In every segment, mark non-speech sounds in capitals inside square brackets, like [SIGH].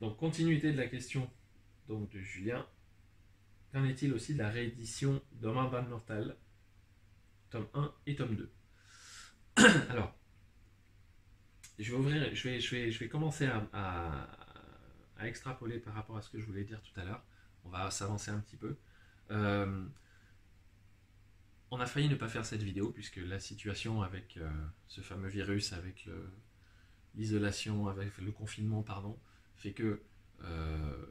Donc, continuité de la question donc, de Julien. Qu'en est-il aussi de la réédition de Van Mortal, tome 1 et tome 2 [COUGHS] Alors, je vais ouvrir, je vais, je vais, je vais commencer à, extrapoler par rapport à ce que je voulais dire tout à l'heure. On va s'avancer un petit peu. Euh, on a failli ne pas faire cette vidéo puisque la situation avec euh, ce fameux virus, avec l'isolation, avec le confinement, pardon, fait que euh,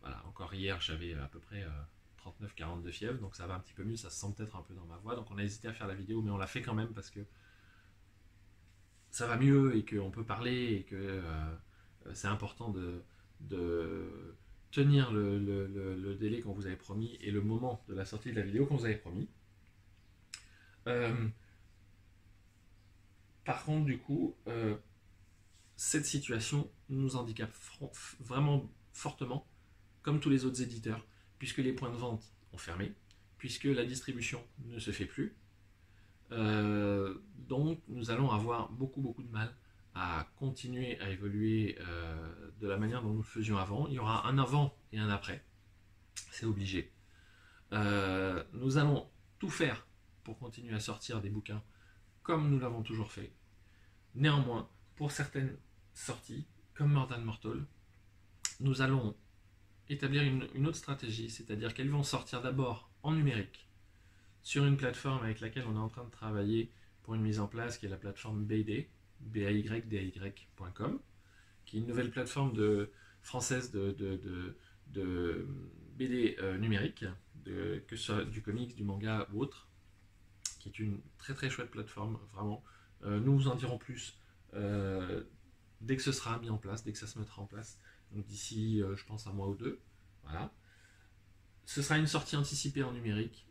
voilà, encore hier j'avais à peu près 39-40 de fièvre, donc ça va un petit peu mieux, ça se sent peut-être un peu dans ma voix, donc on a hésité à faire la vidéo, mais on l'a fait quand même parce que ça va mieux et qu'on peut parler et que euh, c'est important de, tenir le, délai qu'on vous avait promis et le moment de la sortie de la vidéo qu'on vous avait promis. Euh, par contre, du coup, euh, cette situation nous handicape vraiment fortement, comme tous les autres éditeurs, puisque les points de vente ont fermé, puisque la distribution ne se fait plus, euh, donc nous allons avoir beaucoup beaucoup de mal à continuer à évoluer euh, de la manière dont nous le faisions avant. Il y aura un avant et un après. C'est obligé. Euh, nous allons tout faire pour continuer à sortir des bouquins comme nous l'avons toujours fait. Néanmoins, pour certaines sorties, comme Mordan Mortal, nous allons établir une autre stratégie, c'est-à-dire qu'elles vont sortir d'abord en numérique, sur une plateforme avec laquelle on est en train de travailler pour une mise en place qui est la plateforme BD, bayday.com, qui est une nouvelle plateforme française de, de, BD euh, numérique, que ce soit du comics, du manga ou autre, qui est une très très chouette plateforme, vraiment. Euh, nous vous en dirons plus euh, dès que ce sera mis en place, dès que ça se mettra en place, donc d'ici, je pense, un mois ou deux. Voilà. Ce sera une sortie anticipée en numérique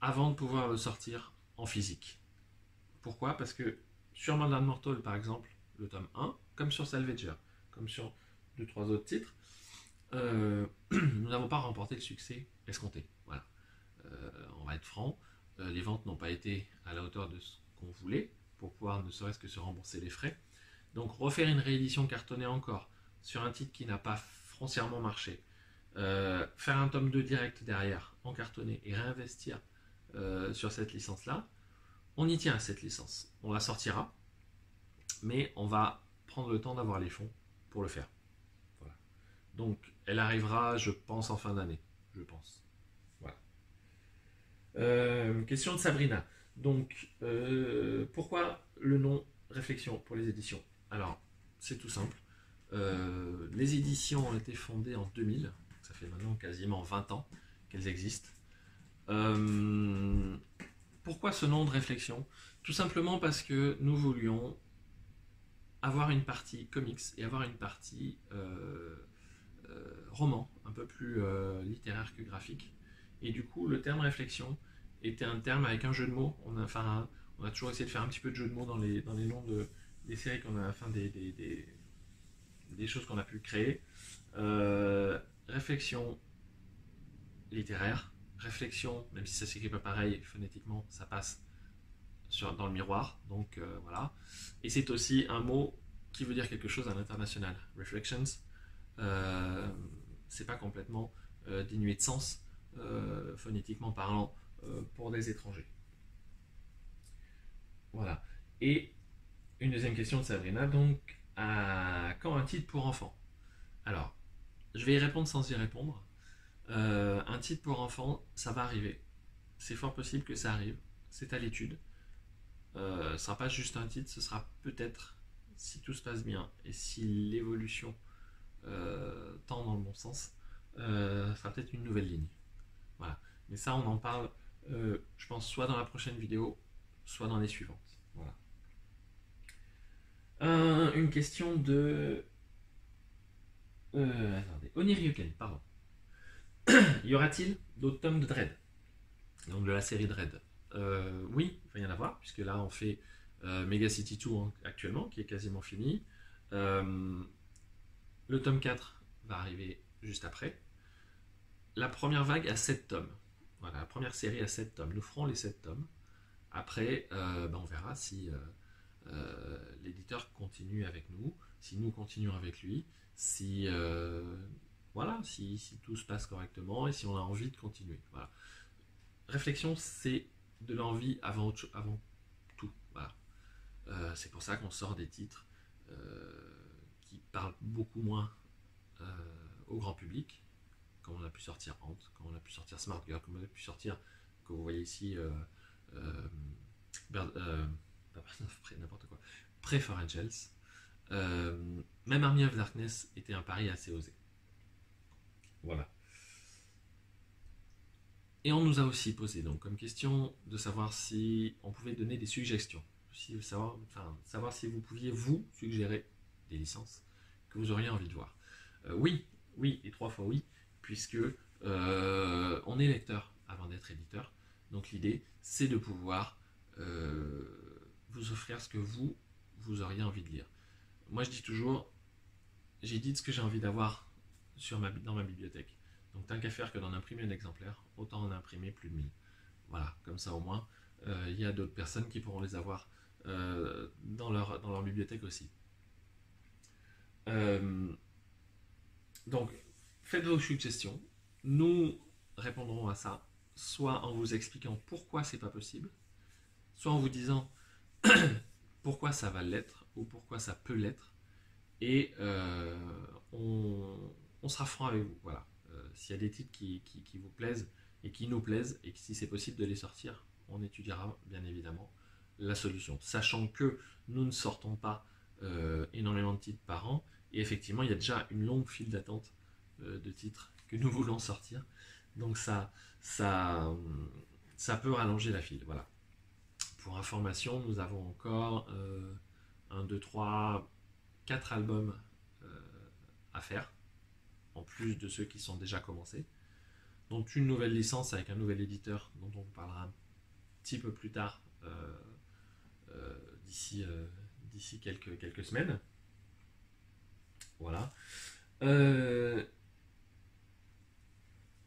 avant de pouvoir le sortir en physique. Pourquoi? Parce que sur Mandal Mortal, par exemple, le tome 1, comme sur Salvager, comme sur deux, trois autres titres, euh, [CLEARS THROAT] nous n'avons pas remporté le succès escompté. Voilà. Euh, on va être franc, euh, les ventes n'ont pas été à la hauteur de ce qu'on voulait pour pouvoir ne serait-ce que se rembourser les frais. Donc refaire une réédition cartonnée encore sur un titre qui n'a pas foncièrement marché, faire un tome 2 direct derrière en cartonné et réinvestir euh, sur cette licence-là. On y tient à cette licence. On la sortira, mais on va prendre le temps d'avoir les fonds pour le faire. Donc, elle arrivera, je pense, en fin d'année. Je pense. Voilà. Euh, question de Sabrina. Donc, euh, pourquoi le nom Réflexion pour les éditions? Alors, c'est tout simple. les éditions ont été fondées en 2000. Ça fait maintenant quasiment 20 ans qu'elles existent. Euh, pourquoi ce nom de réflexion? Tout simplement parce que nous voulions avoir une partie comics et avoir une partie euh, euh, roman, un peu plus littéraire que graphique. Et du coup, le terme réflexion était un terme avec un jeu de mots. On a, enfin, on a toujours essayé de faire un petit peu de jeu de mots dans les, dans les noms de, des séries qu'on a, enfin, des, des, choses qu'on a pu créer. réflexion littéraire, réflexion, même si ça s'écrit pas pareil phonétiquement, ça passe sur, dans le miroir. Donc euh, voilà. Et c'est aussi un mot qui veut dire quelque chose à l'international. Reflections, euh, c'est pas complètement euh, dénué de sens, euh, phonétiquement parlant, pour des étrangers. Voilà. Et une deuxième question de Sabrina, donc, quand un titre pour enfants? Alors, je vais y répondre sans y répondre. Euh, un titre pour enfants, ça va arriver. C'est fort possible que ça arrive. C'est à l'étude. Euh, ce ne sera pas juste un titre, ce sera peut-être, si tout se passe bien et si l'évolution euh, tend dans le bon sens, ce sera peut-être une nouvelle ligne. Voilà. Mais ça, on en parle, je pense, soit dans la prochaine vidéo, soit dans les suivantes. Voilà. Une question de. attendez, Oniriuken, pardon. [CLEARS THROAT] y aura-t-il d'autres tomes de Dread? Donc de la série Dread euh, Oui, il va y en avoir, puisque là on fait euh, Mega City 2 actuellement, qui est quasiment fini. Euh, le tome 4 va arriver juste après. La première vague a 7 tomes. Voilà, la première série a 7 tomes. Nous ferons les 7 tomes. Après, ben, on verra si l'éditeur continue avec nous, si nous continuons avec lui, si voilà, si, tout se passe correctement et si on a envie de continuer. Réflexion, c'est de l'envie avant, tout. Euh, c'est pour ça qu'on sort des titres euh, qui parlent beaucoup moins euh, au grand public, comme on a pu sortir Ant, comme on a pu sortir Smart Girl, comme on a pu sortir, que vous voyez ici, n'importe quoi, Pray for Angels. même Army of Darkness était un pari assez osé. Voilà. Et on nous a aussi posé donc comme question de savoir si on pouvait donner des suggestions, si, savoir, si vous pouviez vous suggérer des licences que vous auriez envie de voir. Euh, oui, oui et trois fois oui, puisque euh, on est lecteur avant d'être éditeur. Donc l'idée, c'est de pouvoir euh, vous offrir ce que vous, vous auriez envie de lire. Moi, je dis toujours, j'ai dit ce que j'ai envie d'avoir dans ma bibliothèque. Donc tant qu'à faire que d'en imprimer un exemplaire, autant en imprimer plus de 1000. Voilà, comme ça au moins, euh, il y a d'autres personnes qui pourront les avoir euh, dans, leur, dans leur bibliothèque aussi. Euh, donc, faites vos suggestions. Nous répondrons à ça, soit en vous expliquant pourquoi c'est pas possible, soit en vous disant [COUGHS] pourquoi ça va l'être ou pourquoi ça peut l'être. Et on, on sera franc avec vous. Voilà. Euh, s'il y a des titres qui, vous plaisent et qui nous plaisent, et si c'est possible de les sortir, on étudiera bien évidemment la solution. Sachant que nous ne sortons pas euh, énormément de titres par an, et effectivement, il y a déjà une longue file d'attente euh, de titres que nous voulons sortir. Donc ça, ça, ça peut rallonger la file. Voilà. Pour information, nous avons encore 1, 2, 3, 4 albums à faire en plus de ceux qui sont déjà commencés. Donc une nouvelle licence avec un nouvel éditeur dont on parlera un petit peu plus tard euh, euh, d'ici euh, d'ici quelques, quelques semaines. Voilà.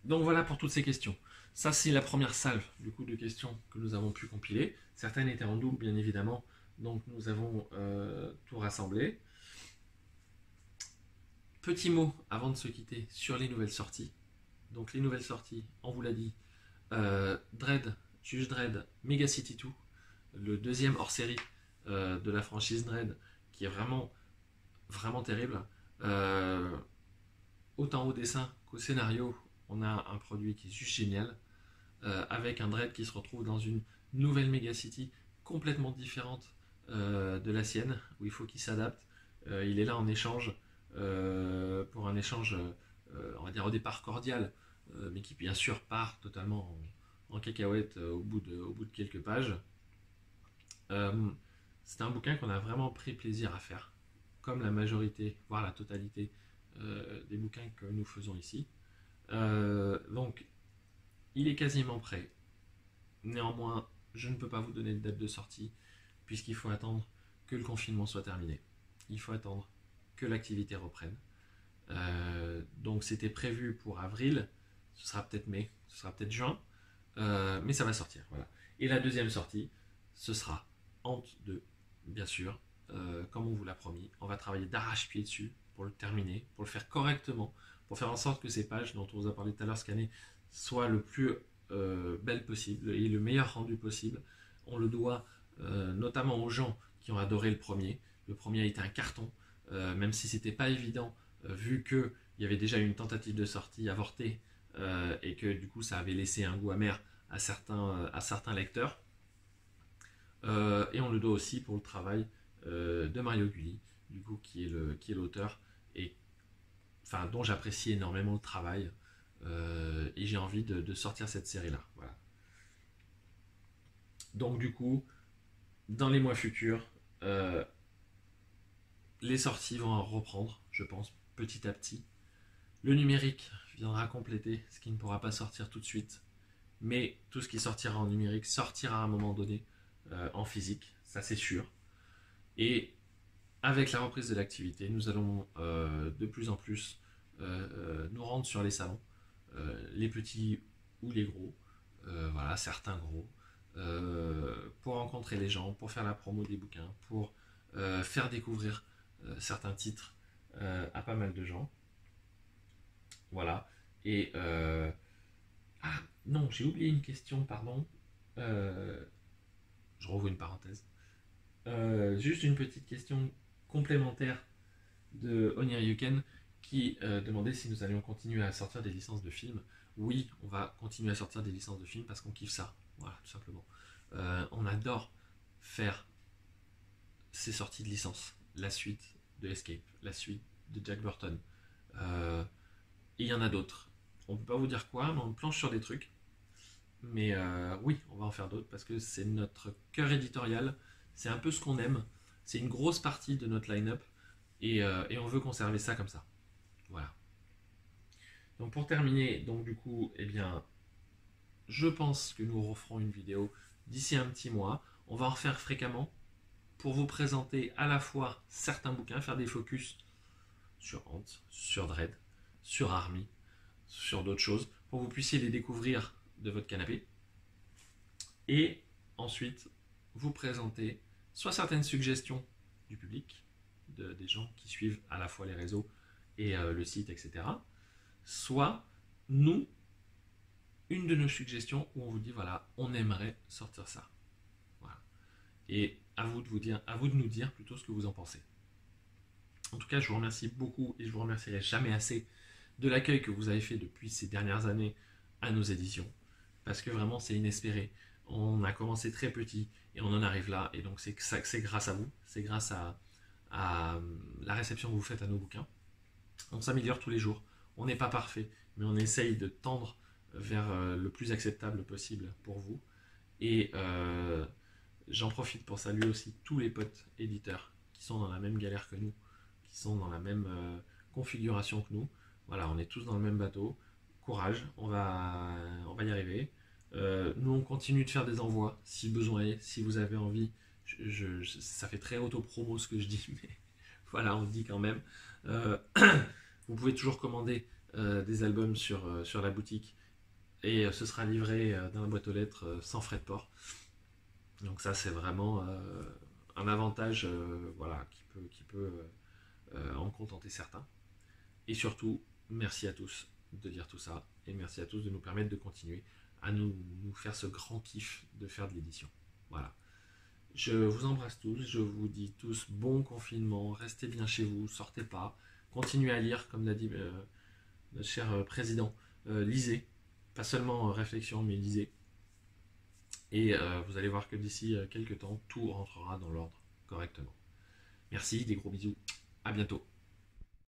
Donc voilà pour toutes ces questions. Ça c'est la première salve de questions que nous avons pu compiler. Certaines étaient en double bien évidemment, donc nous avons tout rassemblé. Petit mot avant de se quitter sur les nouvelles sorties. Donc les nouvelles sorties, on vous l'a dit, euh, Dread, Juge Dread, Mega City 2, le deuxième hors série euh, de la franchise Dread, qui est vraiment, vraiment terrible. Euh, autant au dessin qu'au scénario, on a un produit qui est juste génial, avec un Dread qui se retrouve dans une nouvelle Mega City complètement différente de la sienne, où il faut qu'il s'adapte. il est là en échange euh, pour un échange, euh, on va dire au départ cordial, euh, mais qui bien sûr part totalement en, cacahuète au bout de quelques pages. c'est un bouquin qu'on a vraiment pris plaisir à faire, comme la majorité, voire la totalité des bouquins que nous faisons ici. Donc, il est quasiment prêt. Néanmoins, je ne peux pas vous donner de date de sortie, puisqu'il faut attendre que le confinement soit terminé. Il faut attendre l'activité reprenne. Euh, donc c'était prévu pour avril, ce sera peut-être mai, ce sera peut-être juin, euh, mais ça va sortir. Voilà. Et la deuxième sortie, ce sera Hante 2, bien sûr, euh, comme on vous l'a promis. On va travailler d'arrache-pied dessus pour le terminer, pour le faire correctement, pour faire en sorte que ces pages dont on vous a parlé tout à l'heure scannées soient le plus belles possible et le meilleur rendu possible. On le doit notamment aux gens qui ont adoré le premier. Le premier a été un carton. Euh, même si c'était pas évident, euh, vu qu'il y avait déjà une tentative de sortie avortée euh, et que du coup ça avait laissé un goût amer à certains, à certains lecteurs. et on le doit aussi pour le travail de Mario Gulli, du coup qui est le qui est l'auteur et dont j'apprécie énormément le travail et j'ai envie de, sortir cette série là. Voilà. Donc du coup, dans les mois futurs, les sorties vont reprendre, je pense, petit à petit. Le numérique viendra compléter ce qui ne pourra pas sortir tout de suite. Mais tout ce qui sortira en numérique sortira à un moment donné euh, en physique, ça c'est sûr. Et avec la reprise de l'activité, nous allons euh, de plus en plus euh, nous rendre sur les salons, les petits ou les gros, voilà, certains gros, pour rencontrer les gens, pour faire la promo des bouquins, pour faire découvrir certains titres à pas mal de gens. Voilà. Et ah non, j'ai oublié une question, pardon. je revois une parenthèse. juste une petite question complémentaire de Yuken qui euh, demandait si nous allions continuer à sortir des licences de films. Oui, on va continuer à sortir des licences de films parce qu'on kiffe ça. Voilà, tout simplement. Euh, on adore faire ces sorties de licences. La suite de Escape, la suite de Jack Burton. Euh, il y en a d'autres. On ne peut pas vous dire quoi, mais on planche sur des trucs. Mais oui, on va en faire d'autres parce que c'est notre cœur éditorial. C'est un peu ce qu'on aime. C'est une grosse partie de notre line-up. Et, et on veut conserver ça comme ça. Voilà. Donc pour terminer, donc du coup, eh bien, je pense que nous referons une vidéo d'ici un petit mois. On va en refaire fréquemment pour vous présenter à la fois certains bouquins, faire des focus sur Ant, sur Dread, sur Army, sur d'autres choses, pour que vous puissiez les découvrir de votre canapé. Et ensuite, vous présenter soit certaines suggestions du public, des gens qui suivent à la fois les réseaux et euh, le site, etc. Soit nous, une de nos suggestions où on vous dit voilà, on aimerait sortir ça. Voilà. Et à vous de nous dire plutôt ce que vous en pensez. En tout cas, je vous remercie beaucoup et je vous remercierai jamais assez de l'accueil que vous avez fait depuis ces dernières années à nos éditions. Parce que vraiment, c'est inespéré. On a commencé très petit et on en arrive là. Et donc, c'est grâce à vous. C'est grâce à, à la réception que vous faites à nos bouquins. On s'améliore tous les jours. On n'est pas parfait, mais on essaye de tendre vers euh, le plus acceptable possible pour vous. Et euh, j'en profite pour saluer aussi tous les potes éditeurs qui sont dans la même galère que nous, qui sont dans la même euh, configuration que nous. Voilà, on est tous dans le même bateau. Courage, on va y arriver. Nous, on continue de faire des envois si besoin est, si vous avez envie. ça fait très auto-promo ce que je dis, [LAUGHS] mais voilà, on dit quand même. [CLEARS THROAT] Vous pouvez toujours commander euh, des albums sur, euh, la boutique et euh, ce sera livré dans la boîte aux lettres sans frais de port. Donc ça c'est vraiment un avantage voilà, qui peut, qui peut en contenter certains. Et surtout, merci à tous de dire tout ça et merci à tous de nous permettre de continuer à nous, faire ce grand kiff de faire de l'édition. Voilà. Je vous embrasse tous, je vous dis tous bon confinement, restez bien chez vous, sortez pas, continuez à lire, comme l'a dit euh, notre cher euh, président. Euh, lisez, pas seulement réflexion, mais lisez. Et vous allez voir que d'ici quelques temps, tout rentrera dans l'ordre correctement. Merci, des gros bisous, à bientôt.